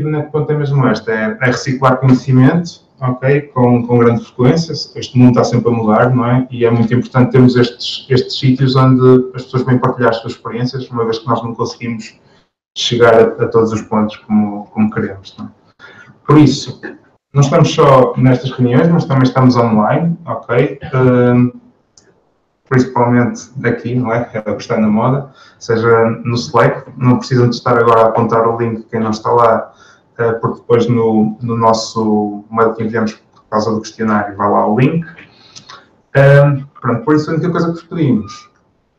da NetPonto é mesmo este, é, é, reciclar conhecimento, ok, com, com grande frequência, este mundo está sempre a mudar, não é? E é muito importante termos estes, estes sítios onde as pessoas vêm partilhar as suas experiências, uma vez que nós não conseguimos chegar a, a todos os pontos como, como queremos, não é? Por isso, não estamos só nestas reuniões, mas também estamos online, ok? Uh, principalmente aqui, não é? É o que está na moda, seja no Slack, não precisam de estar agora a apontar o link quem não está lá, uh, porque depois no, no nosso mail que enviamos por causa do questionário vai lá o link. Uh, pronto, por isso a única coisa que vos pedimos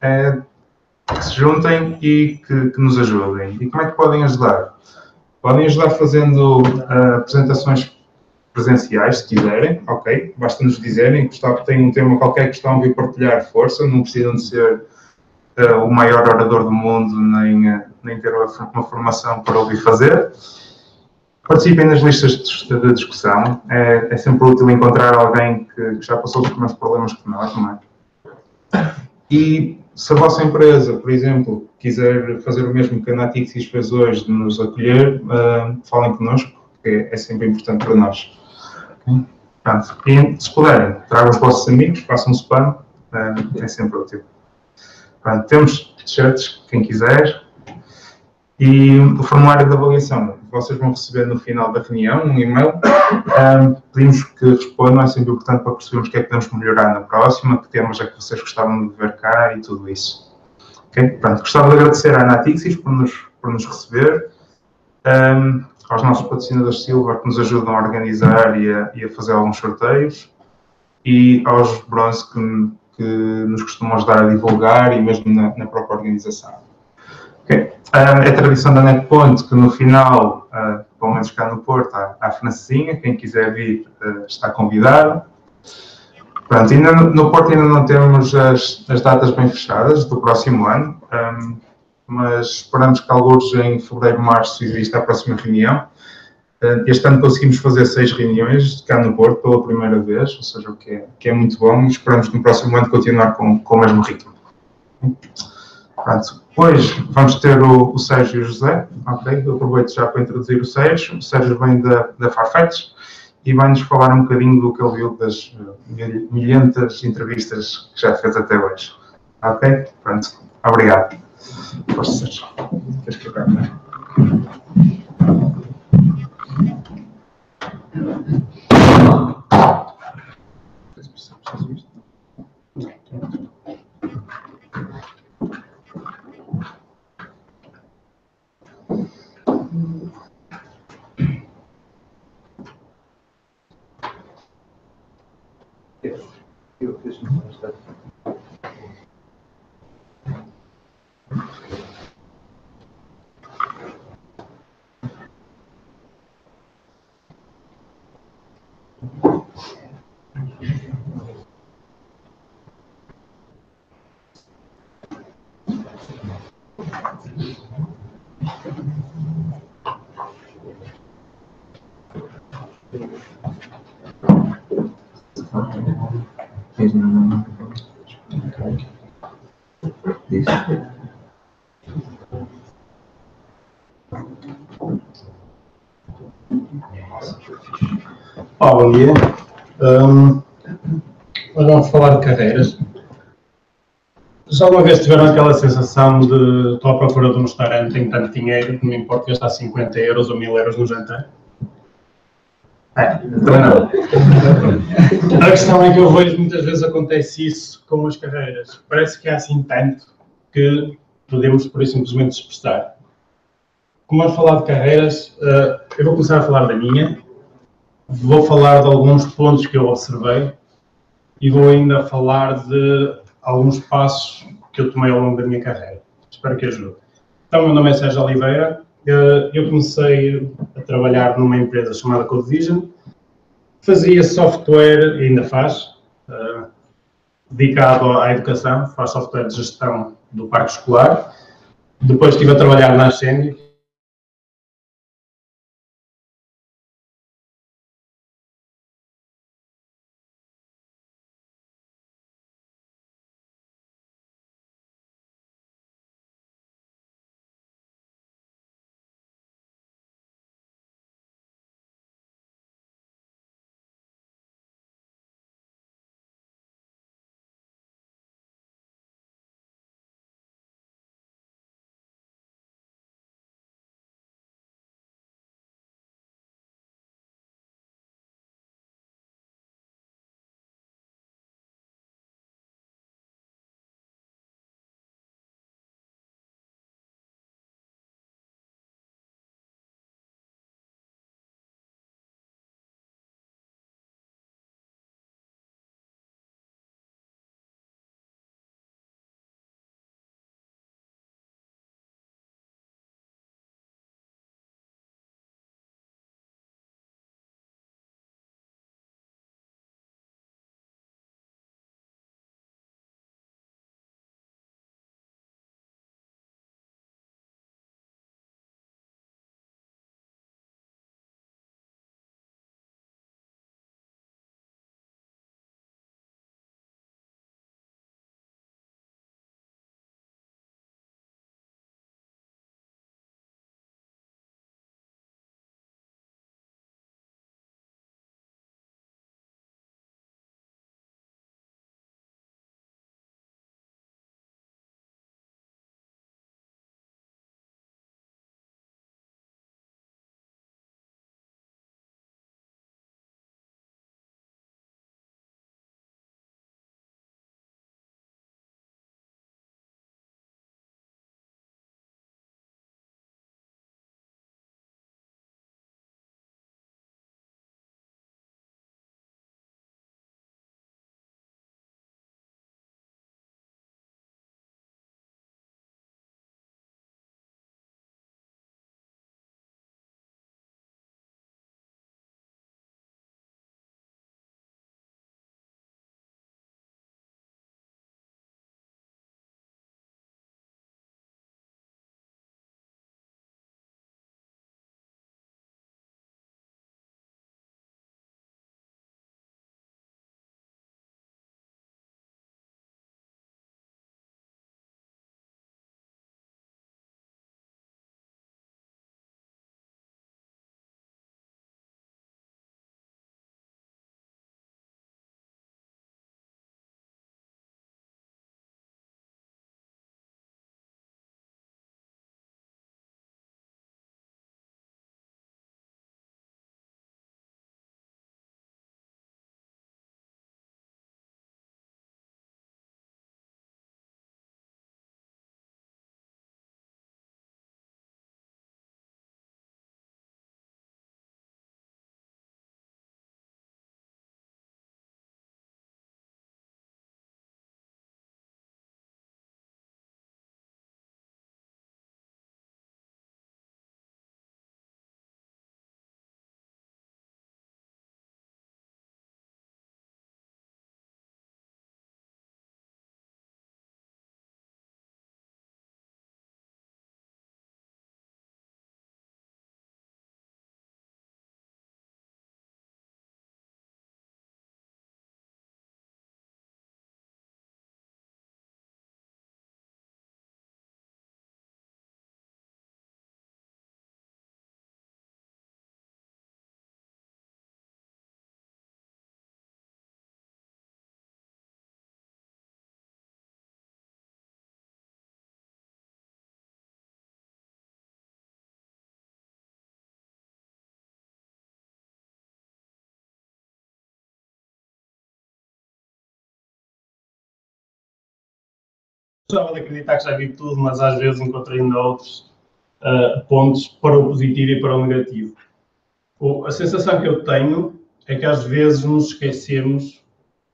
é que se juntem e que, que nos ajudem. E como é que podem ajudar? Podem ajudar fazendo uh, apresentações presenciais, se quiserem, ok? Basta nos dizerem que têm um tema qualquer que estão a partilhar força, não precisam de ser uh, o maior orador do mundo, nem, uh, nem ter uma formação para ouvir fazer. Participem nas listas de discussão. É, é sempre útil encontrar alguém que, que já passou pelos mesmos problemas que nós, não é? E se a vossa empresa, por exemplo, quiser fazer o mesmo que a Natixis fez hoje, de nos acolher, uh, falem connosco, porque é sempre importante para nós. Pronto. E se puderem, tragam os vossos amigos, façam um spam, uh, é sempre útil. Pronto, temos t-shirts, quem quiser, e o formulário de avaliação. Vocês vão receber no final da reunião um e-mail. Um, pedimos que respondam, é sempre importante para percebermos o que é que podemos melhorar na próxima, que temas é que vocês gostavam de ver cá e tudo isso. Okay? Pronto, gostava de agradecer à Natixis por nos, por nos receber. Um, aos nossos patrocinadores Silver que nos ajudam a organizar e a, e a fazer alguns sorteios e aos Bronze que, que, nos costumam ajudar a divulgar e mesmo na, na própria organização. Okay. É tradição da NetPoint que no final, uh, pelo menos cá no Porto, há, há a Francesinha, quem quiser vir uh, está convidado. Pronto, ainda no, no Porto ainda não temos as, as datas bem fechadas do próximo ano. Um, mas esperamos que alguns em fevereiro, março exista a próxima reunião. Eh, este ano conseguimos fazer seis reuniões cá no Porto pela primeira vez, ou seja, o que é, que é muito bom. Esperamos no próximo ano continuar com, com o mesmo ritmo. Pronto. Vamos ter o, o Sérgio e o José, ok? Eu aproveito já para introduzir o Sérgio. O Sérgio vem da, da Farfetch e vai-nos falar um bocadinho do que ele viu das eh, milhentas entrevistas que já fez até hoje. Ok? Pronto. Obrigado. Posso ser. Queres clicar, não é? Eu fiz Olá, bom. Um, vamos falar de carreiras. Já uma vez tiveram aquela sensação de estou à procura de um restaurante, tenho tanto dinheiro que não me importa gastar 50 euros ou 1000 euros no jantar? É, também não. A questão é que eu vejo muitas vezes acontece isso com as carreiras. Parece que há assim tanto que podemos por isso simplesmente expressar. Como vamos falar de carreiras, eh, eu vou começar a falar da minha, vou falar de alguns pontos que eu observei e vou ainda falar de alguns passos que eu tomei ao longo da minha carreira. Espero que ajude. Então, meu nome é Sérgio Oliveira. Eu comecei a trabalhar numa empresa chamada CodeVision. Fazia software, ainda faz, uh, dedicado à educação, faz software de gestão do parque escolar. Depois estive a trabalhar na Ascendi, gostava de acreditar que já vi tudo, mas às vezes encontro ainda outros uh, pontos para o positivo e para o negativo. a sensação que eu tenho é que às vezes nos esquecemos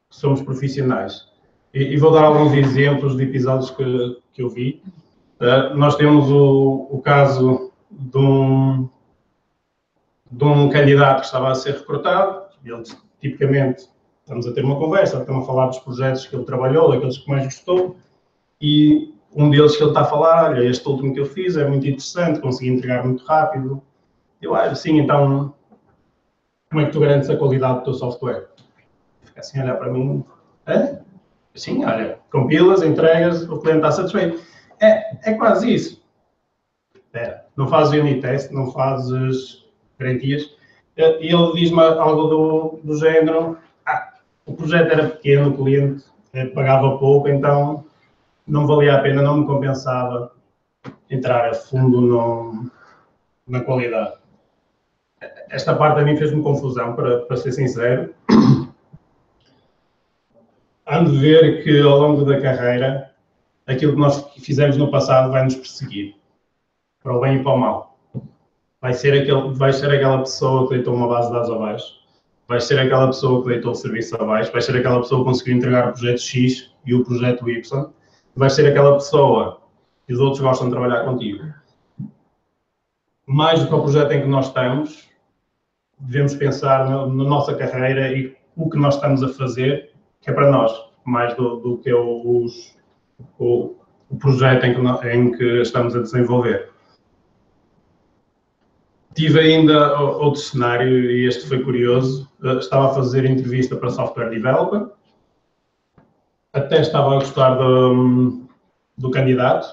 que somos profissionais. E, e vou dar alguns exemplos de episódios que, que eu vi. Uh, nós temos o, o caso de um, de um candidato que estava a ser recrutado, ele tipicamente estamos a ter uma conversa, estamos a falar dos projetos que ele trabalhou, daqueles que mais gostou, e um deles que ele está a falar, olha, este último que eu fiz é muito interessante, consegui entregar muito rápido. Eu, acho, sim, então, como é que tu garantes a qualidade do teu software? Fica assim a olhar para mim, Hã? Sim, olha, compilas, entregas, o cliente está satisfeito. É, é quase isso. Espera, não fazes unit test, não fazes garantias. E ele diz-me algo do, do género, ah, o projeto era pequeno, o cliente eh, pagava pouco, então não valia a pena, não me compensava entrar a fundo no, na qualidade. Esta parte a mim fez-me confusão, para, para ser sincero. Ando de ver que ao longo da carreira, aquilo que nós fizemos no passado vai nos perseguir, para o bem e para o mal. Vai ser, aquele, vai ser aquela pessoa que deitou uma base de dados abaixo, vai ser aquela pessoa que deitou o serviço abaixo, vai ser aquela pessoa que conseguiu entregar o projeto X e o projeto Y, vais ser aquela pessoa que os outros gostam de trabalhar contigo. Mais do que o projeto em que nós estamos, devemos pensar na, na nossa carreira e o que nós estamos a fazer, que é para nós, mais do, do que os, o, o projeto em que, em que estamos a desenvolver. Tive ainda outro cenário, e este foi curioso. Estava a fazer entrevista para software developer até estava a gostar do, do candidato.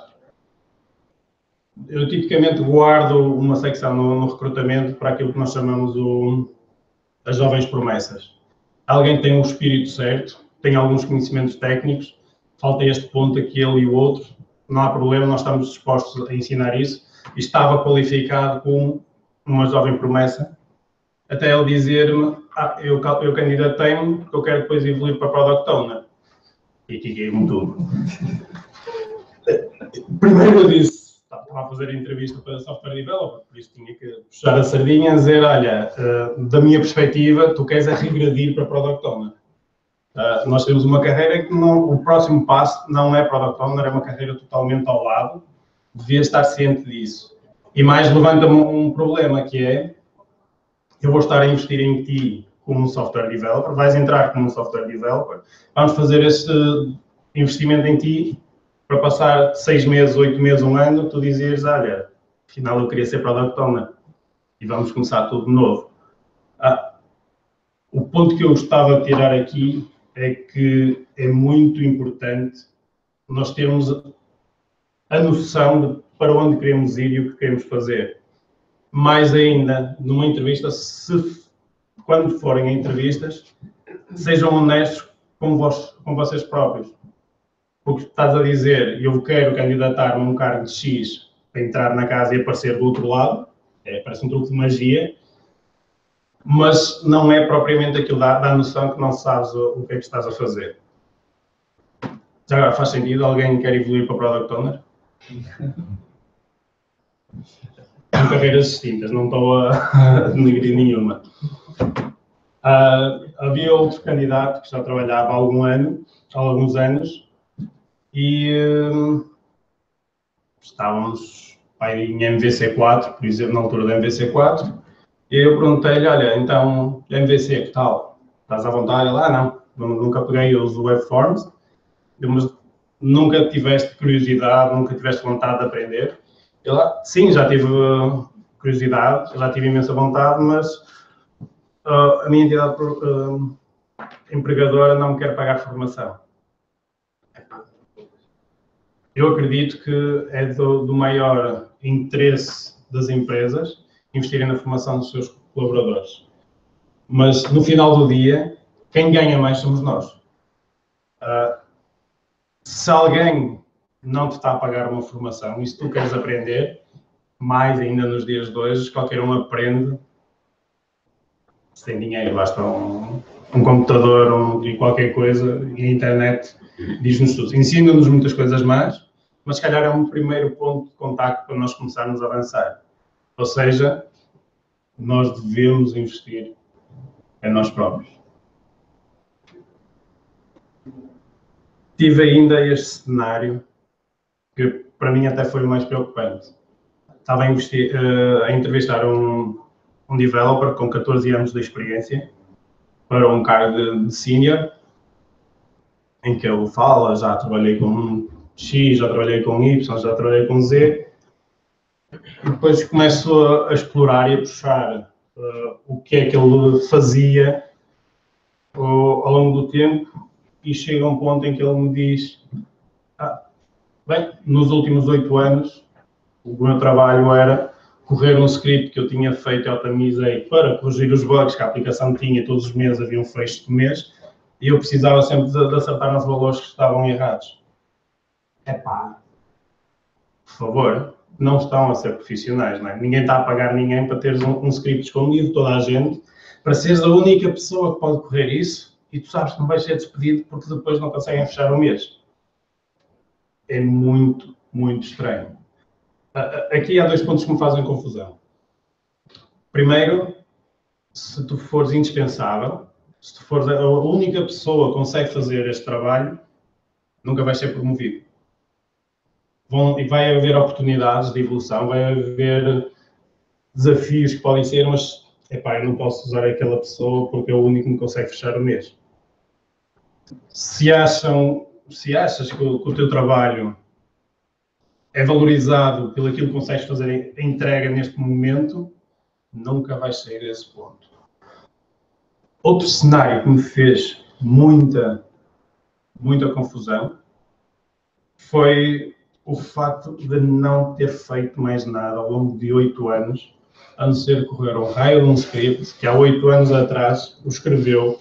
Eu tipicamente guardo uma secção no, no, recrutamento para aquilo que nós chamamos o, as jovens promessas. Alguém tem o espírito certo, tem alguns conhecimentos técnicos, falta este ponto, aquele e o outro, não há problema, nós estamos dispostos a ensinar isso. E estava qualificado como uma jovem promessa, até ele dizer-me, ah, eu, eu candidatei-me porque eu quero depois evoluir para Product Owner e queimou tudo. Primeiro eu disse, estava a fazer a entrevista para software developer, por isso tinha que puxar a sardinha e dizer, olha, uh, da minha perspectiva, tu queres é regredir para Product Owner. Uh, nós temos uma carreira que não, o próximo passo não é Product Owner, é uma carreira totalmente ao lado, devia estar ciente disso. E mais levanta-me um problema que é, eu vou estar a investir em ti como um software developer, vais entrar como um software developer, vamos fazer esse investimento em ti para passar seis meses, oito meses, um ano, tu dizes, olha, afinal eu queria ser product owner e vamos começar tudo de novo. Ah, o ponto que eu gostava de tirar aqui é que é muito importante nós termos a noção de para onde queremos ir e o que queremos fazer. Mais ainda, numa entrevista, se quando forem a entrevistas, sejam honestos com, vos, com vocês próprios. Porque estás a dizer, eu quero candidatar-me a um cargo de X para entrar na casa e aparecer do outro lado, é, parece um truque de magia, mas não é propriamente aquilo, dá, dá a noção que não sabes o, o que é que estás a fazer. Já agora faz sentido? Alguém quer evoluir para Product Owner? Carreiras distintas, não estou a denegrir nenhuma. Uh, havia outro candidato que já trabalhava há algum ano, há alguns anos, e uh, estávamos em MVC4, por exemplo, na altura da MVC4, e eu perguntei-lhe, olha, então, MVC, que tal? Estás à vontade? Ele, ah, não, nunca peguei os webforms, mas nunca tiveste curiosidade, nunca tiveste vontade de aprender? Ah, sim, já tive curiosidade, já tive imensa vontade, mas uh, a minha entidade uh, empregadora não quer pagar formação. Eu acredito que é do, do maior interesse das empresas investirem na formação dos seus colaboradores. Mas no final do dia, quem ganha mais somos nós. Uh, se alguém não te está a pagar uma formação e se tu queres aprender, mais ainda nos dias de hoje, qualquer um aprende sem dinheiro, basta um, um computador um, e qualquer coisa, e a internet diz-nos tudo. Ensina-nos muitas coisas mais, mas se calhar é um primeiro ponto de contacto para nós começarmos a avançar. Ou seja, nós devemos investir em nós próprios. Tive ainda este cenário que para mim até foi o mais preocupante. Estava a, uh, a entrevistar um, um developer com 14 anos de experiência para um cargo de, de senior, em que ele fala, já trabalhei com X, já trabalhei com Y, já trabalhei com Z, e depois começo a, explorar e a puxar uh, o que é que ele fazia uh, ao longo do tempo e chega um ponto em que ele me diz ah, bem, nos últimos oito anos o meu trabalho era correr um script que eu tinha feito e otimizei para corrigir os bugs que a aplicação tinha, todos os meses havia um fecho de mês, e eu precisava sempre de, acertar nos valores que estavam errados. É pá, por favor, não estão a ser profissionais, não é? Ninguém está a pagar ninguém para teres um, um script escondido, toda a gente, para seres a única pessoa que pode correr isso, e tu sabes que não vais ser despedido porque depois não conseguem fechar o mês. É muito, muito estranho. Aqui há dois pontos que me fazem confusão. Primeiro, se tu fores indispensável, se tu fores a única pessoa que consegue fazer este trabalho, nunca vais ser promovido. Vão, e vai haver oportunidades de evolução, vai haver desafios que podem ser, mas epá, eu não posso usar aquela pessoa porque é o único que me consegue fechar o mês. Se acham, se achas que o, que o teu trabalho é valorizado pelo aquilo que consegues fazer a entrega neste momento, nunca vais sair desse ponto. Outro cenário que me fez muita, muita confusão foi o facto de não ter feito mais nada ao longo de oito anos, a não ser correr um raio de um script que há oito anos atrás o escreveu,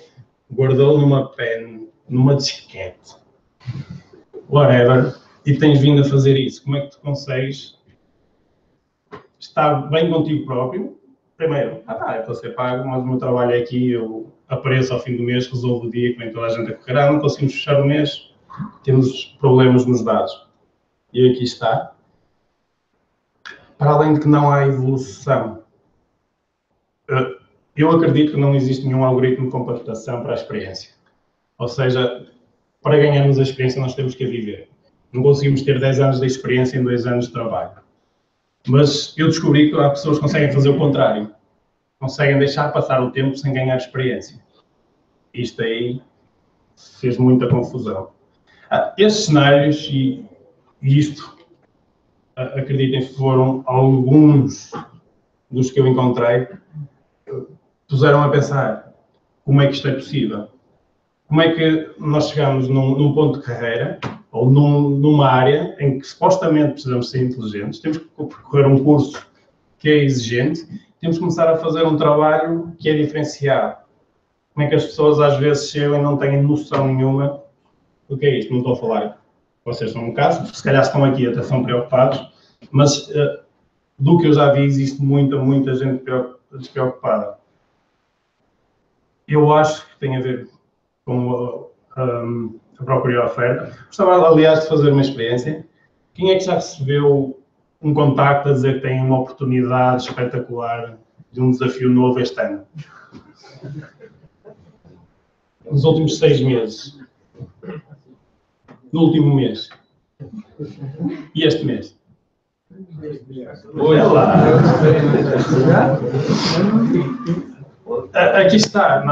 guardou numa pen, numa disquete, whatever, e tens vindo a fazer isso, como é que tu consegues estar bem contigo próprio? Primeiro, ah tá, eu estou a ser pago, mas o meu trabalho é aqui, eu apareço ao fim do mês, resolvo o dia, que toda a gente a correr, ah, não conseguimos fechar o mês, temos problemas nos dados. E aqui está. Para além de que não há evolução, eh, eu acredito que não existe nenhum algoritmo de compactação para a experiência. Ou seja, para ganharmos a experiência, nós temos que a viver. Não conseguimos ter 10 anos de experiência em 2 anos de trabalho. Mas eu descobri que há pessoas que conseguem fazer o contrário. Conseguem deixar passar o tempo sem ganhar experiência. Isto aí fez muita confusão. Ah, cenários, e, e isto, acreditem, foram alguns dos que eu encontrei, puseram a pensar como é que isto é possível. Como é que nós chegamos num, num ponto de carreira ou num, numa área em que supostamente precisamos ser inteligentes, temos que percorrer um curso que é exigente, temos que começar a fazer um trabalho que é diferenciado. Como é que as pessoas às vezes chegam e não têm noção nenhuma do que é isto? Não estou a falar, vocês são um caso, se calhar estão aqui até são preocupados, mas uh, do que eu já vi existe muita, muita gente despreocupada. Eu acho que tem a ver com um, a própria oferta. Gostava, aliás, de fazer uma experiência. Quem é que já recebeu um contacto a dizer que tem uma oportunidade espetacular de um desafio novo este ano? Nos últimos seis meses. No último mês. E este mês? Olha lá. Aqui está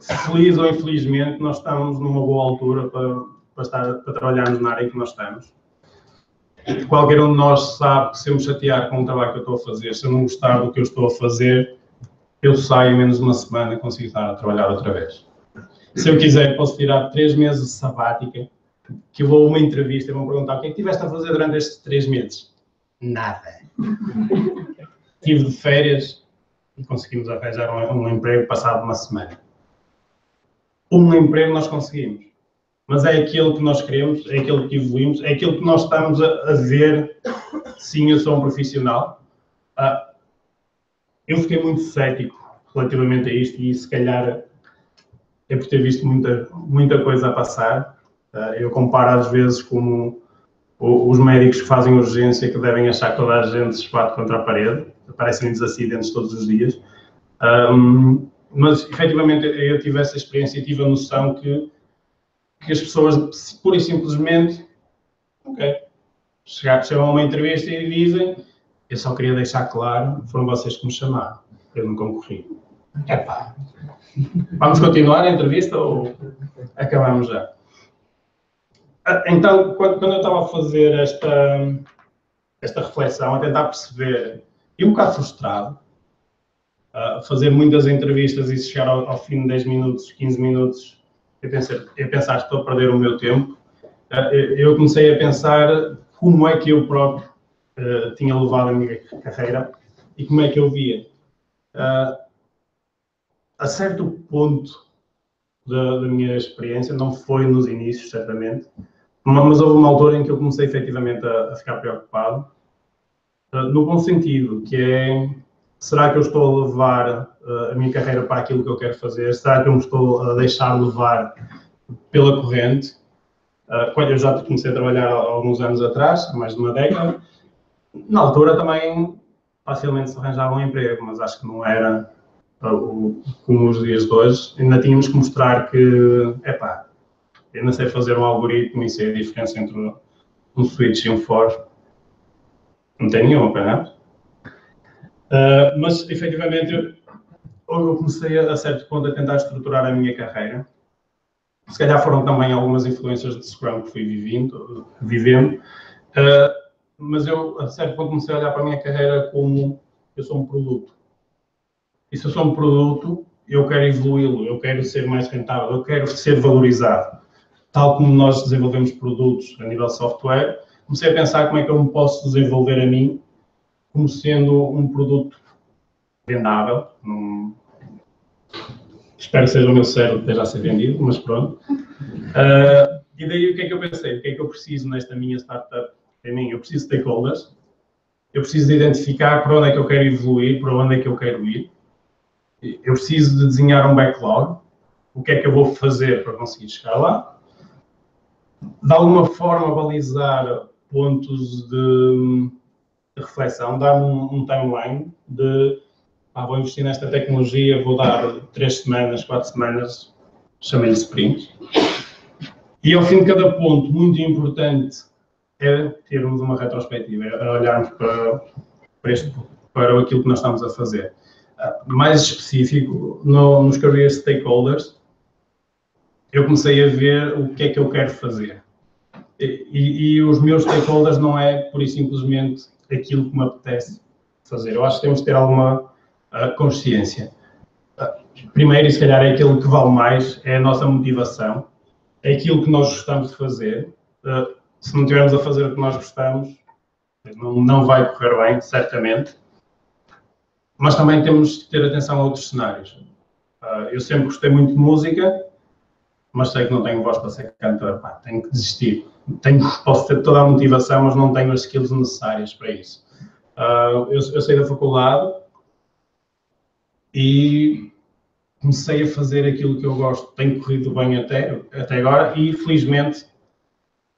feliz ou infelizmente, nós estamos numa boa altura para, para, estar, para trabalharmos na área em que nós estamos. Qualquer um de nós sabe que se eu me chatear com o trabalho que eu estou a fazer, se eu não gostar do que eu estou a fazer, eu saio em menos de uma semana e consigo estar a trabalhar outra vez. Se eu quiser, posso tirar três meses de sabática, que eu vou a uma entrevista e vão perguntar o que é que estiveste a fazer durante estes três meses. Nada. Tive de férias e conseguimos arranjar um, um emprego passado uma semana um emprego nós conseguimos. Mas é aquilo que nós queremos, é aquilo que evoluímos, é aquilo que nós estamos a, a ver. Sim, eu sou um profissional. Ah, eu fiquei muito cético relativamente a isto e se calhar é por ter visto muita, muita coisa a passar. Uh, eu comparo às vezes como os médicos que fazem urgência que devem achar que toda a gente se contra a parede. Aparecem-lhes acidentes todos os dias. Um, mas, efetivamente, eu tive essa experiência e tive a noção que, que as pessoas, pura e simplesmente, ok, chegam a uma entrevista e dizem eu só queria deixar claro, foram vocês que me chamaram, eu não concorri. Epá, vamos continuar a entrevista ou acabamos já? Ah, então, quando, eu estava a fazer esta, esta reflexão, a tentar perceber, e um bocado frustrado, fazer muitas entrevistas e chegar ao, ao, fim de 10 minutos, 15 minutos, eu, pensei, eu pensar que estou a perder o meu tempo, ah, eu comecei a pensar como é que eu próprio uh, tinha levado a minha carreira e como é que eu via. Uh, a certo ponto da, da, minha experiência, não foi nos inícios, certamente, mas houve uma altura em que eu comecei efetivamente a, a ficar preocupado, uh, no bom sentido, que é, será que eu estou a levar uh, a minha carreira para aquilo que eu quero fazer? Será que eu me estou a deixar levar pela corrente? Uh, eu já comecei a trabalhar há alguns anos atrás, mais de uma década, na altura também facilmente se arranjava um emprego, mas acho que não era como os dias de hoje. Ainda tínhamos que mostrar que, epá, não sei fazer um algoritmo e sei a diferença entre um switch e um for. Não tem nenhuma, para ah, Mas, efetivamente, eu, eu comecei a, a certo ponto a tentar estruturar a minha carreira. Se calhar foram também algumas influências de Scrum que fui vivendo, vivendo. Uh, mas eu, a certo ponto, comecei a olhar para a minha carreira como eu sou um produto. E se eu sou um produto, eu quero evoluí-lo, eu quero ser mais rentável, eu quero ser valorizado tal como nós desenvolvemos produtos a nível software, comecei a pensar como é que eu me posso desenvolver a mim como sendo um produto vendável. Num... Espero que seja o meu cérebro esteja a ser vendido, mas pronto. Uh, e daí o que é que eu pensei? O que é que eu preciso nesta minha startup? Em mim, eu preciso de stakeholders, eu preciso de identificar para onde é que eu quero evoluir, para onde é que eu quero ir. Eu preciso de desenhar um backlog, o que é que eu vou fazer para conseguir chegar lá de alguma forma balizar pontos de reflexão, dar um, um, timeline de ah, vou investir nesta tecnologia, vou dar três semanas, quatro semanas, chamei-lhe sprint. E ao fim de cada ponto, muito importante é termos uma retrospectiva, é olharmos para, para, este, para aquilo que nós estamos a fazer. Ah, mais específico, no, nos career stakeholders, eu comecei a ver o que é que eu quero fazer. E, e, os meus stakeholders não é, por e simplesmente, aquilo que me apetece fazer. Eu acho que temos que ter alguma uh, consciência. Uh, primeiro, e se calhar é aquilo que vale mais, é a nossa motivação, é aquilo que nós gostamos de fazer. Uh, se não estivermos a fazer o que nós gostamos, não, não vai correr bem, certamente. Mas também temos que ter atenção a outros cenários. eu sempre gostei muito de música, mas sei que não tenho voz para ser cantor, pá, tenho que desistir. Tenho, posso ter toda a motivação, mas não tenho as skills necessárias para isso. Uh, eu, eu saí da faculdade e comecei a fazer aquilo que eu gosto. Tenho corrido bem até, até agora e, felizmente,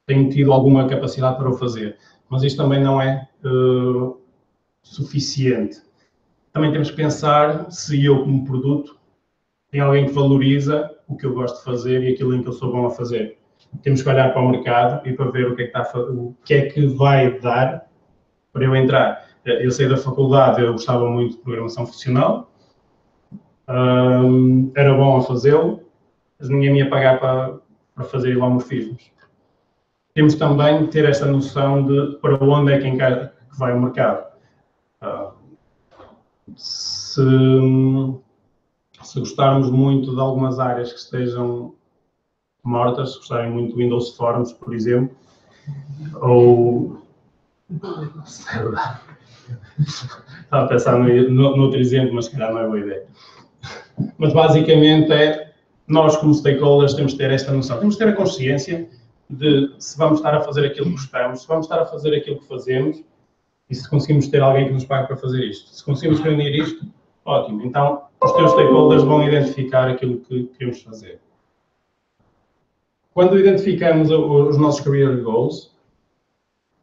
tenho tido alguma capacidade para o fazer. Mas isto também não é uh, suficiente. Também temos que pensar se eu, como produto, tem alguém que valoriza o que eu gosto de fazer e aquilo em que eu sou bom a fazer. Temos que olhar para o mercado e para ver o que é que, está, o que, é que vai dar para eu entrar. Eh, eu saí da faculdade, eu gostava muito de programação funcional, um, era bom a fazê-lo, mas ninguém me ia pagar para, para fazer isomorfismos. Temos também ter esta noção de para onde é que, que vai o mercado. Uh, se se gostarmos muito de algumas áreas que estejam mortas, gostarem muito de Windows Forms, por exemplo, ou estava a pensar no, no, no, outro exemplo, mas se calhar não é boa ideia. Mas basicamente é, nós como stakeholders temos de ter esta noção, temos de ter a consciência de se vamos estar a fazer aquilo que gostamos, se vamos estar a fazer aquilo que fazemos e se conseguimos ter alguém que nos pague para fazer isto. Se conseguimos reunir isto, ótimo. Então, os teus stakeholders vão identificar aquilo que queremos fazer. Quando identificamos os nossos career goals,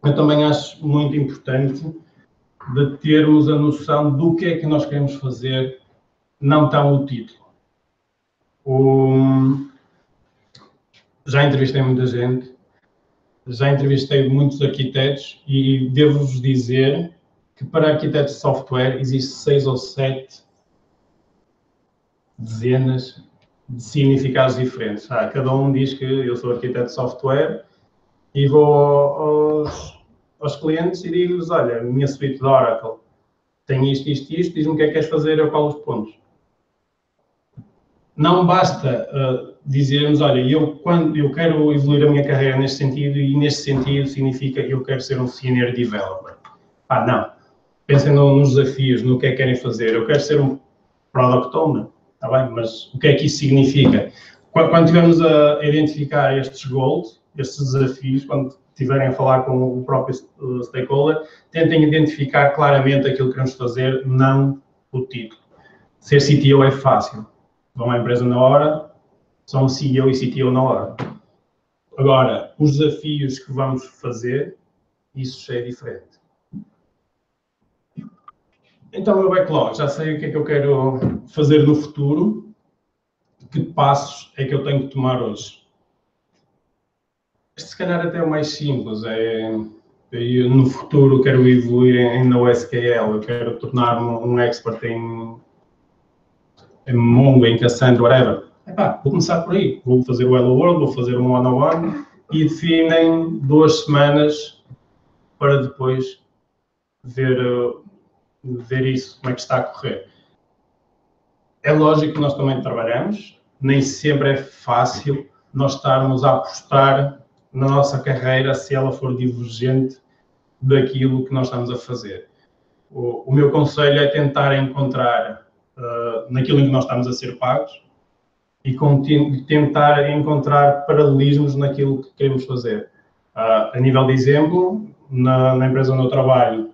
eu também acho muito importante de termos a noção do que é que nós queremos fazer, não tão o título. Já entrevistei muita gente, já entrevistei muitos arquitetos e devo-vos dizer que para arquitetos de software existe seis ou sete dezenas de significados diferentes. Ah, cada um diz que eu sou arquiteto de software e vou aos, aos clientes e digo-lhes, olha, a minha suite de Oracle tem isto, isto, isto, diz-me o que é que queres fazer, eu colo os pontos. Não basta uh, dizermos, olha, eu, quando, eu quero evoluir a minha carreira neste sentido e neste sentido significa eu quero ser um senior developer. Ah, não. Pensem nos desafios, no que é que querem fazer. Eu quero ser um product owner. Está bem? Mas o que é que isso significa? Quando, estivermos a identificar estes goals, estes desafios, quando estiverem a falar com o próprio stakeholder, tentem identificar claramente aquilo que queremos fazer, não o título. Ser CTO é fácil. Vão à empresa na hora, são CEO e CTO na hora. Agora, os desafios que vamos fazer, isso é diferente. Então, o meu backlog, já sei o que é que eu quero fazer no futuro, que passos é que eu tenho que tomar hoje. Este, se calhar, até é o mais simples. É, eu, no futuro, quero evoluir em NoSQL, eu quero tornar-me um expert em, em Mongo, em Cassandra, whatever. Epá, vou começar por aí. Vou fazer o Hello World, vou fazer um one-on-one e definem duas semanas para depois ver ver isso, como é que está a correr. É lógico que nós também trabalhamos, nem sempre é fácil nós estarmos a apostar na nossa carreira se ela for divergente daquilo que nós estamos a fazer. O, o meu conselho é tentar encontrar uh, naquilo em que nós estamos a ser pagos e tentar encontrar paralelismos naquilo que queremos fazer. Uh, a nível de exemplo, na, na empresa onde eu trabalho,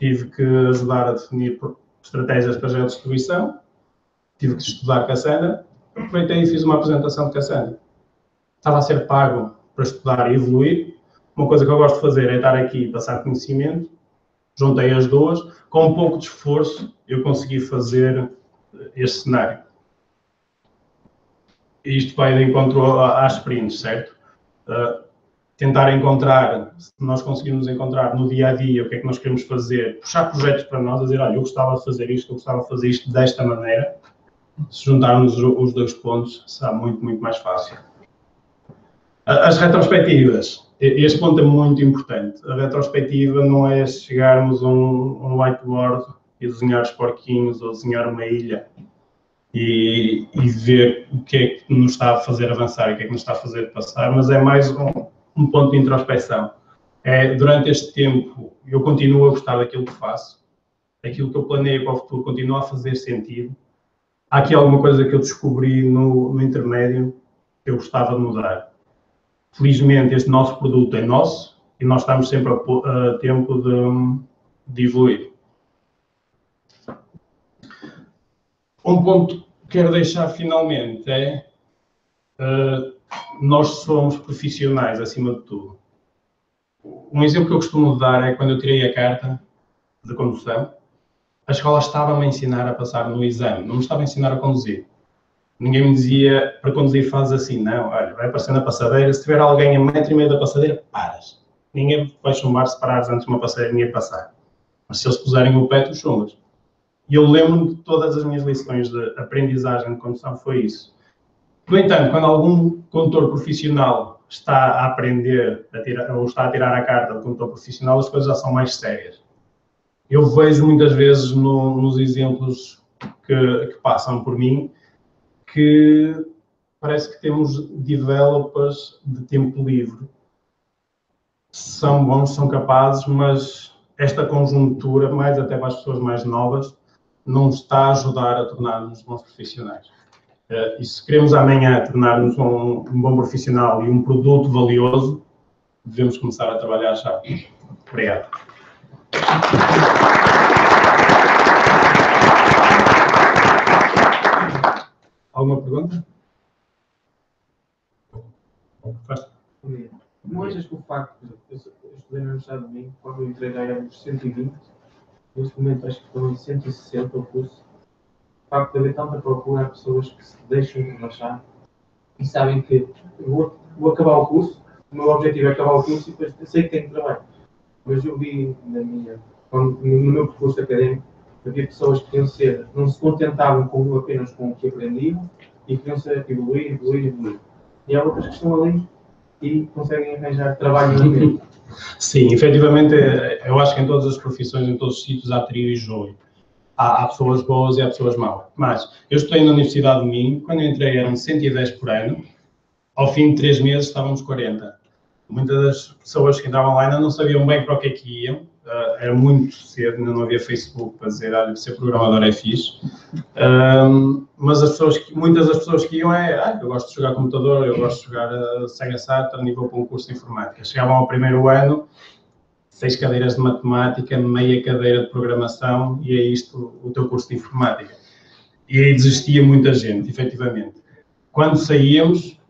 tive que ajudar a definir estratégias para a distribuição, tive que estudar Cassandra, aproveitei e fiz uma apresentação de Cassandra. Estava a ser pago para estudar e evoluir. Uma coisa que eu gosto de fazer é estar aqui e passar conhecimento. Juntei as duas. Com um pouco de esforço, eu consegui fazer este cenário. Isto vai de encontro às sprints, certo? Uh, tentar encontrar, se nós conseguimos encontrar no dia a dia o que é que nós queremos fazer, puxar projetos para nós, a dizer, olha, eu gostava de fazer isto, eu gostava de fazer isto desta maneira. Se juntarmos os dois pontos, será muito, muito mais fácil. As retrospectivas. Este ponto é muito importante. A retrospectiva não é chegarmos a um, whiteboard e desenhar os porquinhos ou desenhar uma ilha e, e, ver o que é que nos está a fazer avançar o que é que nos está a fazer passar, mas é mais um, um ponto de introspecção. É, durante este tempo, eu continuo a gostar daquilo que faço, aquilo que eu planeio para o futuro continua a fazer sentido. Há aqui alguma coisa que eu descobri no, no intermédio que eu gostava de mudar. Felizmente, este nosso produto é nosso e nós estamos sempre a, a tempo de, de evoluir. Um ponto que quero deixar finalmente é uh, nós somos profissionais acima de tudo. Um exemplo que eu costumo dar é quando eu tirei a carta de condução, a escola estava-me a ensinar a passar no exame, não me estava a ensinar a conduzir. Ninguém me dizia para conduzir faz assim, não, olha, vai aparecer na passadeira, se tiver alguém a metro e meio da passadeira, paras. Ninguém vai chumbar se parares antes de uma passadeira ninguém passar. Mas se eles puserem o pé, tu chumbas. E eu lembro-me de todas as minhas lições de aprendizagem de condução foi isso. No entanto, quando algum condutor profissional está a aprender a tirar, ou está a tirar a carta de condutor profissional, as coisas já são mais sérias. Eu vejo muitas vezes no, nos exemplos que, que, passam por mim que parece que temos developers de tempo livre. São bons, são capazes, mas esta conjuntura, mais até para as pessoas mais novas, não está a ajudar a tornar-nos bons profissionais. Uh, e se queremos amanhã tornar-nos um, um, bom profissional e um produto valioso, devemos começar a trabalhar já. Obrigado. Alguma pergunta? Não achas que o facto de eu estudei na Universidade de Domingo, quando eu entrei já éramos 120, neste momento acho que em 160 o curso. Facto de haver tanta procura, há pessoas que se deixam de relaxar e sabem que vou, vou acabar o curso, o meu objetivo é acabar o curso e depois sei que tenho trabalho. Mas eu vi na minha, no meu percurso académico, havia pessoas que ser, não se contentavam com, apenas com o que aprendiam e queriam ser evoluir, evoluir, evoluir. E há outras que estão ali e conseguem arranjar trabalho no. Sim, efetivamente, eu acho que em todas as profissões, em todos os sítios, há trio e joio. Há, há, pessoas boas e há pessoas maus. Mas eu estou na Universidade de Minho, quando entrei eram 110 por ano, ao fim de três meses estávamos 40. Muitas das pessoas que entravam lá ainda não sabiam bem para o que é que iam, uh, era muito cedo, ainda não havia Facebook para dizer, ah, ser programador é fixe. Um, mas as pessoas, muitas das pessoas que iam é, ah, eu gosto de jogar computador, eu gosto de jogar uh, Sega Saturn e vou para um curso de informática. Chegavam ao primeiro ano, seis cadeiras de matemática, meia cadeira de programação e é isto o teu curso de informática. E aí desistia muita gente, efetivamente. Quando saíamos,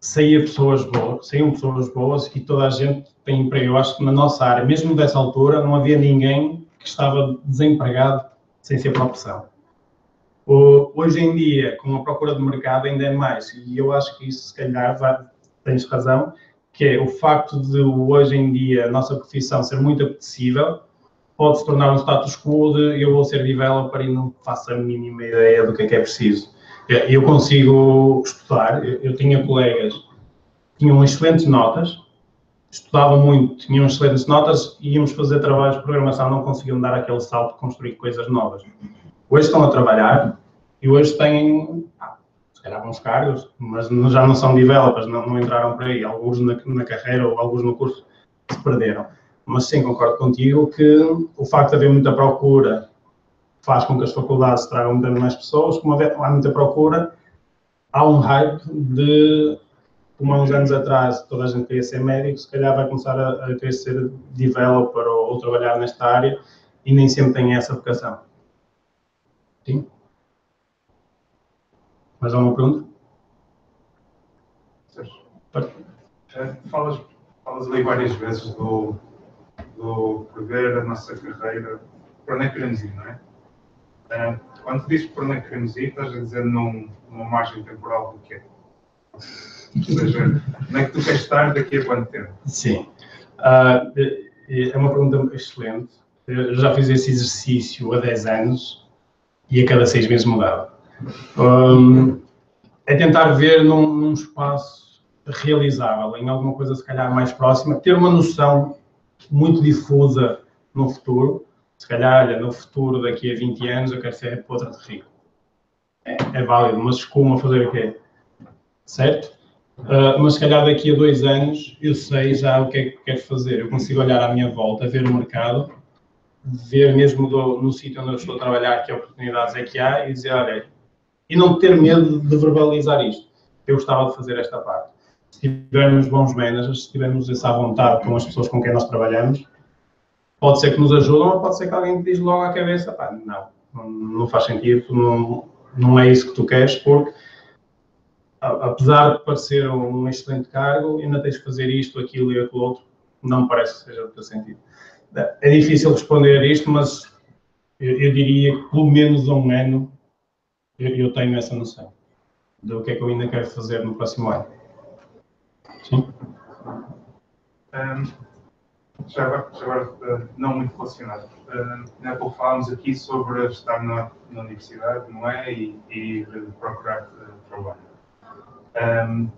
saía pessoas boas, saíam pessoas boas e toda a gente tem emprego. Eu acho que na nossa área, mesmo dessa altura, não havia ninguém que estava desempregado sem ser opção. Hoje em dia, com a procura de mercado, ainda é mais. E eu acho que isso, se calhar, vai, tens razão, que é o facto de hoje em dia a nossa profissão ser muito apetecível, pode se tornar um status quo de eu vou ser developer e não faço a mínima ideia do que é que é preciso. Eu consigo estudar, eu tinha colegas que tinham excelentes notas, estudavam muito, tinham excelentes notas, íamos fazer trabalhos de programação, não conseguiam dar aquele salto de construir coisas novas. Hoje estão a trabalhar e hoje têm, ah, calhar, bons cargos, mas já não são developers, não, não entraram por aí. Alguns na, na, carreira ou alguns no curso se perderam. Mas sim, concordo contigo que o facto de haver muita procura faz com que as faculdades tragam muitas mais pessoas, como há muita procura, há um hype de, como há uns anos atrás toda a gente queria ser médico, se calhar vai começar a, a querer ser developer ou, ou trabalhar nesta área e nem sempre tem essa vocação. Sim? Mais alguma pergunta? Uh, falas, falas ali várias vezes do, do prever a nossa carreira, para onde é que queremos ir, não é? Uh, quando dizes para onde é que queremos ir, estás a dizer num, numa margem temporal do quê? Ou seja, onde é que tu queres estar daqui a quanto tempo? Sim. Uh, é uma pergunta excelente. Eu já fiz esse exercício há 10 anos e a cada seis meses mudava. Um, é tentar ver num, num, espaço realizável, em alguma coisa se calhar mais próxima, ter uma noção muito difusa no futuro se calhar, no futuro, daqui a 20 anos, eu quero ser podre de rico. É, é válido, mas como fazer o quê? Certo? Uh, mas se calhar daqui a dois anos eu sei já o que é que quero fazer. Eu consigo olhar à minha volta, ver o mercado, ver mesmo do, no sítio onde eu estou a trabalhar que oportunidades é que há e dizer, olha, e não ter medo de verbalizar isto. Eu gostava de fazer esta parte. Se tivermos bons managers, se tivermos essa vontade com as pessoas com quem nós trabalhamos, pode ser que nos ajudam ou pode ser que alguém te diz logo à cabeça, pá, não, não, faz sentido, não, não é isso que tu queres, porque apesar de parecer um excelente cargo, ainda tens que fazer isto, aquilo e aquilo outro, não parece que seja do teu sentido. É difícil responder a isto, mas eu, eu diria que pelo menos um ano eu, eu, tenho essa noção do que é que eu ainda quero fazer no próximo ano. Sim? Um já agora, já agora uh, não muito relacionado. Uh, há pouco falámos aqui sobre estar na, na universidade, não é? E, e procurar uh, trabalho. Um,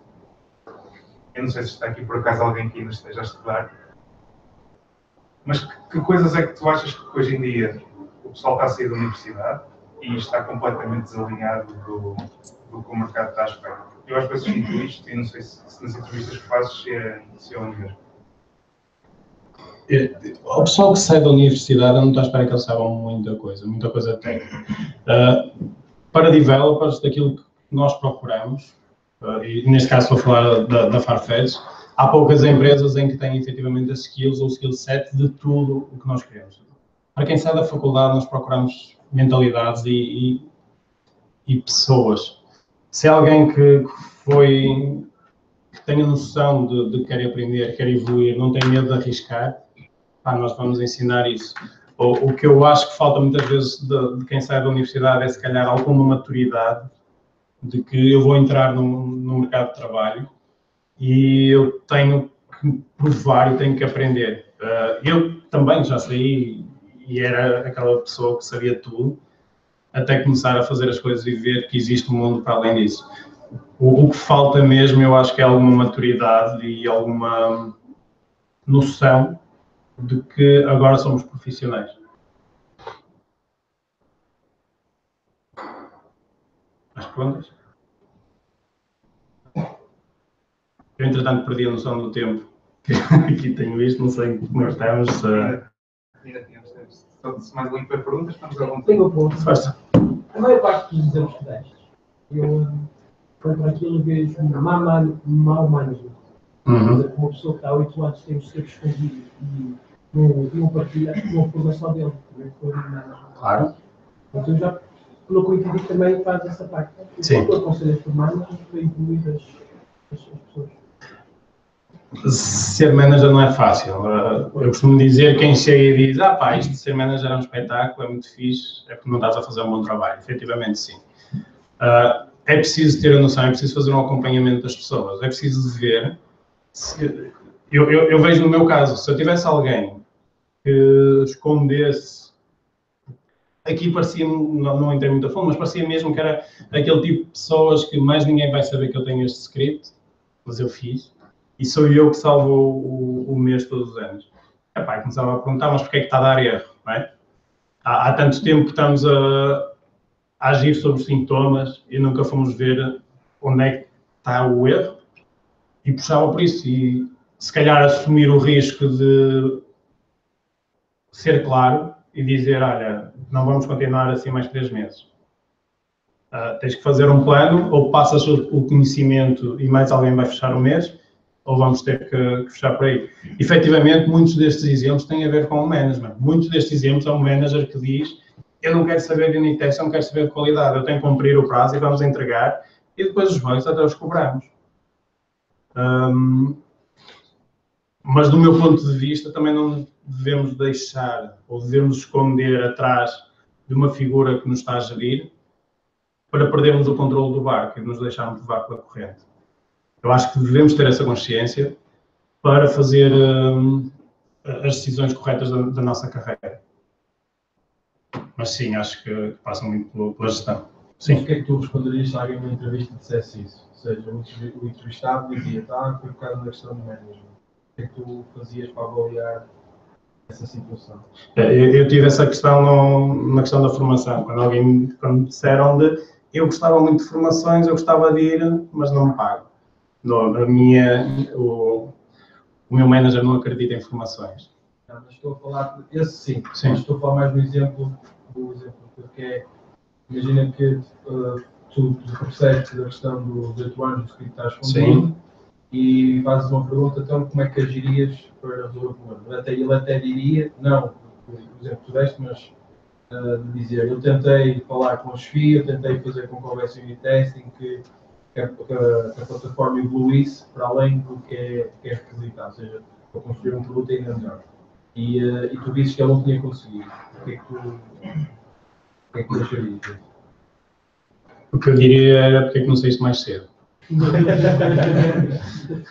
eu não sei se está aqui por acaso alguém que ainda esteja a estudar, mas que, que, coisas é que tu achas que hoje em dia o pessoal está a sair da universidade e está completamente desalinhado do, do que o mercado está à espera? Eu às vezes sinto isto e não sei se, se nas entrevistas que fazes se é, se é o mesmo. É, o pessoal que sai da universidade, não estou à espera que eles saibam muita coisa, muita coisa técnica. Uh, para developers, daquilo que nós procuramos, uh, e neste caso a falar da, da Farfetch, há poucas empresas em que têm efetivamente as skills ou o skill set de tudo o que nós queremos. Para quem sai da faculdade, nós procuramos mentalidades e, e, e pessoas. se é alguém que, que foi, que tenha noção de, de querer aprender, quer evoluir, não tem medo de arriscar, pá, nós vamos ensinar isso. O, o que eu acho que falta muitas vezes de, de, quem sai da universidade é, se calhar, alguma maturidade de que eu vou entrar no, no mercado de trabalho e eu tenho que provar e tenho que aprender. Uh, eu também já saí e era aquela pessoa que sabia tudo, até começar a fazer as coisas e ver que existe um mundo para além disso. O, o que falta mesmo, eu acho que é alguma maturidade e alguma noção de que agora somos profissionais. Mais perguntas? Eu, entretanto, perdi a noção do tempo aqui tenho isto, não sei como é Se mais alguém tiver perguntas, estamos a vontade. Tenho um ponto. Força. A maior parte dos exemplos que deste, eu, contra aquilo, vejo mau, mau management. Uhum. Uma pessoa que está há 8 anos tem o seu escondido e não, não partilha uma formação dele. Claro. Então já, pelo que eu entendi, também faz essa parte. Sim. O que aconselhas por management para incluir as, as, as pessoas? Ser manager não é fácil. Eu costumo dizer, quem chega e diz, ah pá, isto de ser manager é um espetáculo, é muito fixe, é porque não estás a fazer um bom trabalho. Efetivamente, sim. Uh, é preciso ter a noção, é preciso fazer um acompanhamento das pessoas, é preciso ver. Se, eu, eu, eu, vejo no meu caso, se eu tivesse alguém que escondesse, aqui parecia, não, não entrei muito a fundo, mas parecia mesmo que era aquele tipo de pessoas que mais ninguém vai saber que eu tenho este script, mas eu fiz e sou eu que salvo o, o mês todos os anos. Epá, começava a perguntar, mas porquê é que está a dar erro? É? Há, há, tanto tempo que estamos a, a, agir sobre os sintomas e nunca fomos ver onde é que está o erro e puxava por isso. E se calhar assumir o risco de ser claro e dizer, olha, não vamos continuar assim mais três meses. Uh, tens que fazer um plano, ou passas o conhecimento e mais alguém vai fechar o mês, ou vamos ter que, que fechar por aí. Efetivamente, muitos destes exemplos têm a ver com o management. Muitos destes exemplos é um manager que diz eu não quero saber de unit test, eu não quero saber de qualidade, eu tenho que cumprir o prazo e vamos entregar e depois os bugs até os cobramos. Um, mas do meu ponto de vista também não devemos deixar ou devemos esconder atrás de uma figura que nos está a gerir para perdermos o controle do barco e nos deixarmos levar pela corrente. Eu acho que devemos ter essa consciência para fazer uh, as decisões corretas da, da, nossa carreira. Mas sim, acho que, passam muito pela, gestão. Sim. O que é que tu responderias se alguém numa entrevista dissesse isso? Ou seja, o entrevistado dizia, está preocupado na questão do management. O que é que tu fazias para avaliar essa situação? É, eu, eu tive essa questão no, na questão da formação. Quando alguém quando me disseram de eu gostava muito de formações, eu gostava de ir, mas não me pago no, a minha, o, o meu manager não acredita em formações. Não, mas estou a falar, esse sim, sim. estou a falar mais do exemplo, do exemplo porque é, imagina que uh, tu, percebes da questão dos 8 anos que estás com e fazes uma pergunta, então como é que agirias para resolver o problema? Até, ele até diria, não, por exemplo, tu deste, mas uh, dizer, eu tentei falar com a chefia, eu tentei fazer com que houvesse um testing, que que a, que a, plataforma evoluísse para além do que é, que é requisitado, ou seja, para construir um produto ainda melhor. E, uh, e tu dizes que ele não tinha conseguido. O que é que tu, o que é que tu acharias? O que eu diria era porque é que não saíste mais cedo.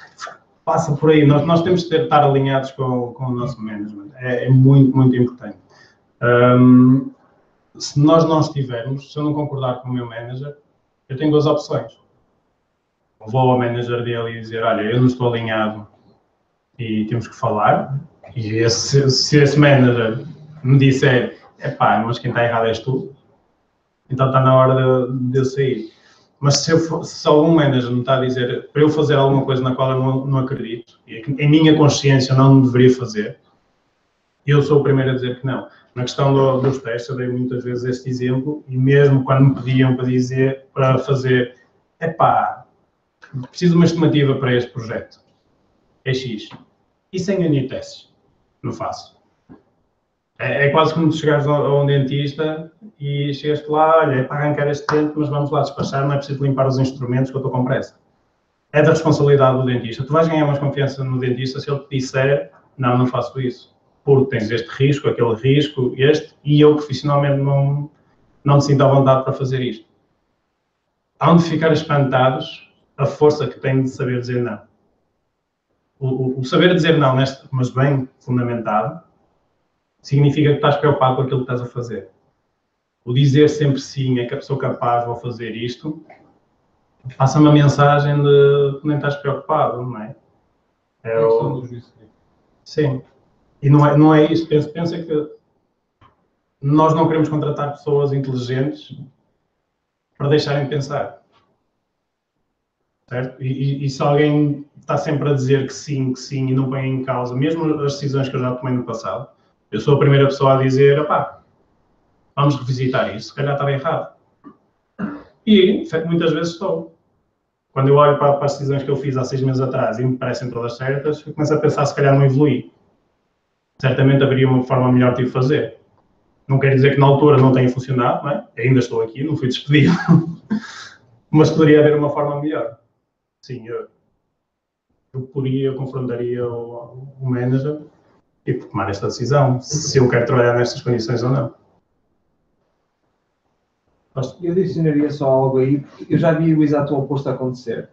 Passa por aí. Nós, nós temos de ter, estar alinhados com, com o nosso management. É, é muito, muito importante. Um, se nós não estivermos, se eu não concordar com o meu manager, eu tenho duas opções vou ao manager dele e dizer, olha, eu não estou alinhado e temos que falar. E esse, se esse manager me disser, é pá, mas quem está errado és tu, então está na hora de, de eu sair. Mas se, eu se algum manager me está a dizer para eu fazer alguma coisa na qual eu não, não acredito, e em minha consciência não deveria fazer, eu sou o primeiro a dizer que não. Na questão do, dos testes, eu dei muitas vezes este exemplo, e mesmo quando me pediam para dizer, para fazer, é pá, preciso de uma estimativa para este projeto. É X. E sem unit tests? Não faço. É, é quase como chegares a, a um dentista e chegaste lá, olha, é para arrancar este dente, mas vamos lá despachar, não é preciso limpar os instrumentos que eu estou com pressa. É da responsabilidade do dentista. Tu vais ganhar mais confiança no dentista se ele te disser, não, não faço isso, porque tens este risco, aquele risco, este, e eu profissionalmente não, não me sinto à vontade para fazer isto. Há de ficar espantados a força que tem de saber dizer não. O, o, saber dizer não, neste, mas bem fundamentado, significa que estás preocupado com aquilo que estás a fazer o dizer sempre sim é que a pessoa capaz vou fazer isto, passa uma mensagem de que nem estás preocupado, não é? É o... Sim. E não é, não é isso. Pensa, pensa que nós não queremos contratar pessoas inteligentes para deixarem pensar. Certo? E, e, se alguém está sempre a dizer que sim, que sim, e não põe em causa, mesmo as decisões que eu já tomei no passado, eu sou a primeira pessoa a dizer, opá, vamos revisitar isso, se calhar estava errado. E muitas vezes estou. Quando eu olho para, para, as decisões que eu fiz há seis meses atrás e me parecem todas certas, eu começo a pensar se calhar não evoluí. Certamente haveria uma forma melhor de fazer. Não quer dizer que na altura não tenha funcionado, não é? ainda estou aqui, não fui despedido. Mas poderia haver uma forma melhor. Sim, eu, eu poderia, eu confrontaria o, o manager e tomar esta decisão, se eu quero trabalhar nestas condições ou não. Eu adicionaria só algo aí, eu já vi o exato oposto acontecer.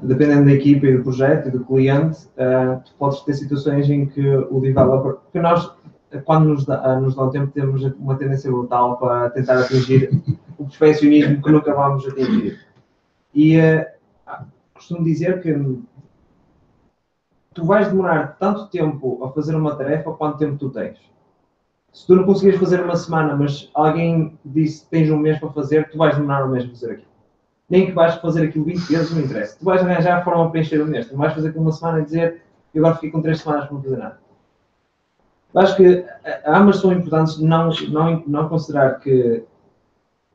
Dependendo da equipa e do projeto e do cliente, uh, tu podes ter situações em que o developer. Porque nós, quando nos dá, nos dá um tempo, temos uma tendência brutal para tentar atingir o perfeccionismo que nunca vamos atingir. E uh, costumo dizer que tu vais demorar tanto tempo a fazer uma tarefa quanto tempo tu tens. Se tu não conseguires fazer uma semana, mas alguém disse que tens um mês para fazer, tu vais demorar um mês para fazer aquilo. Nem que vais fazer aquilo 20 vezes, não interessa. Tu vais arranjar a forma para encher o mês. Tu vais fazer aquilo uma semana e dizer e agora fiquei com 3 semanas para não fazer nada. Eu acho que ambas são importantes, não, não, não considerar que,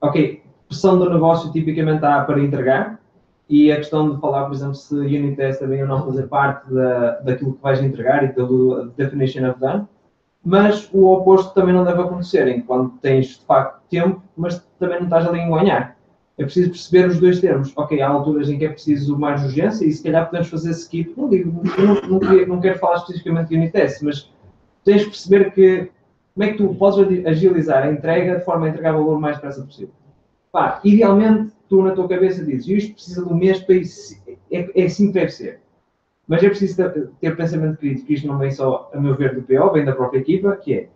ok, pressão do negócio tipicamente há para entregar, e a questão de falar, por exemplo, se unit test também ou não fazer parte da, daquilo que vais entregar e pelo definition of done, mas o oposto também não deve acontecer, enquanto tens de facto tempo, mas também não estás ali a ganhar. É preciso perceber os dois termos. Ok, há alturas em que é preciso mais urgência e se calhar podemos fazer skip. Não digo, não, não, não quero falar especificamente de Unitest, mas tens de perceber que como é que tu podes agilizar a entrega de forma a entregar valor o mais depressa possível. Pá, idealmente, tu na tua cabeça dizes isto precisa de um mês para isso. É, é assim que deve ser. Mas é preciso ter, ter pensamento crítico, isto não vem só, a meu ver, do PO, vem da própria equipa, que é,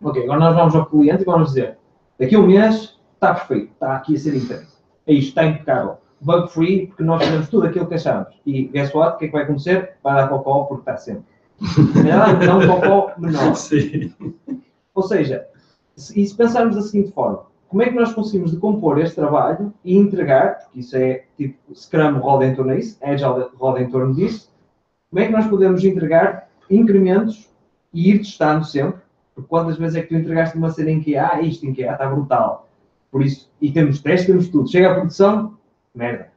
ok, agora nós vamos ao cliente e vamos dizer, daqui a um mês está perfeito, está aqui a ser entregue. É isto, está impecável. Bug free, porque nós fazemos tudo aquilo que achamos. E guess what? O que é que vai acontecer? Vai dar cocó porque está sempre. Não, não cocó menor. Sim. Ou seja, e se pensarmos da seguinte forma, como é que nós conseguimos decompor este trabalho e entregar, porque isso é tipo Scrum roda em torno disso, Agile roda em torno disso, como é que nós podemos entregar incrementos e ir testando sempre? Porque quantas vezes é que tu entregaste uma cena em que ah, isto em que está brutal. Por isso, e temos testes, temos tudo. Chega à produção, merda.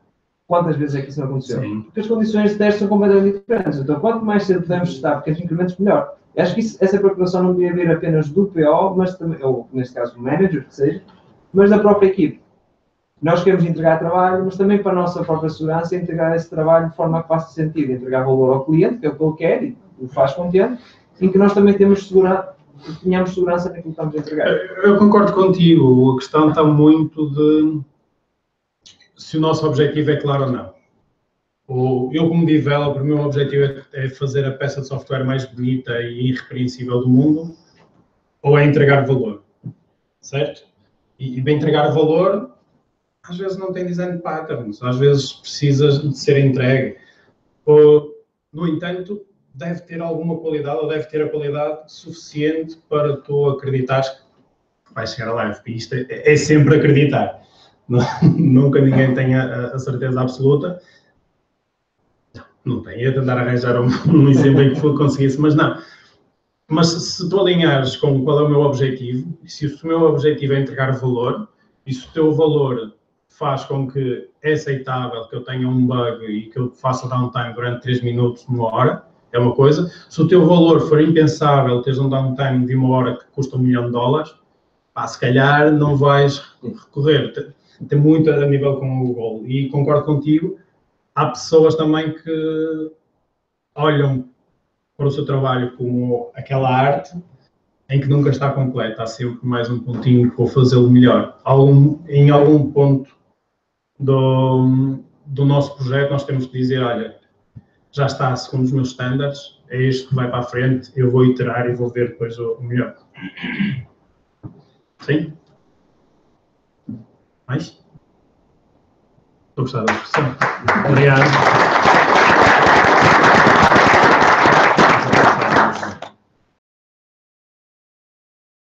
Quantas vezes é que isso não aconteceu? Sim. Porque as condições de teste são completamente diferentes. Então, quanto mais cedo podemos testar pequenos incrementos, melhor. Eu acho que isso, essa preocupação não devia vir apenas do PO, mas também, ou neste caso do manager, que seja, mas da própria equipe. Nós queremos entregar trabalho, mas também para a nossa própria segurança, entregar esse trabalho de forma que faça sentido, entregar valor ao cliente, que é o que ele quer e o faz contente, em que nós também temos segurança, tenhamos segurança naquilo que estamos a entregar. Eu concordo contigo, a questão está muito de se o nosso objetivo é claro ou não. eu, como developer, o meu objetivo é fazer a peça de software mais bonita e irrepreensível do mundo, ou é entregar valor, certo? E, e bem entregar valor às vezes não tem design patterns, às vezes precisa de ser entregue. Ou, no entanto, deve ter alguma qualidade ou deve ter a qualidade suficiente para tu acreditares que vai chegar lá. Isto é, é sempre acreditar. Nunca ninguém tem a, a, certeza absoluta. Não tem, ia tentar arranjar um, um exemplo em que conseguisse, mas não. Mas se tu alinhares com qual é o meu objetivo, se o meu objetivo é entregar valor, e se o teu valor faz com que é aceitável que eu tenha um bug e que eu faça downtime durante 3 minutos, uma hora, é uma coisa. Se o teu valor for impensável, teres um downtime de uma hora que custa um milhão de dólares, pá, se calhar não vais recorrer. Tem, tem muito a nível com o Google. E concordo contigo, há pessoas também que olham para o seu trabalho como aquela arte em que nunca está completa, há sempre mais um pontinho para fazê-lo melhor. Algum, em algum ponto do, do nosso projeto nós temos que dizer, olha, já está segundo os meus estándares, é isto que vai para a frente, eu vou iterar e vou ver depois o, o melhor. Sim? Mais? Estou a gostar da discussão. Obrigado.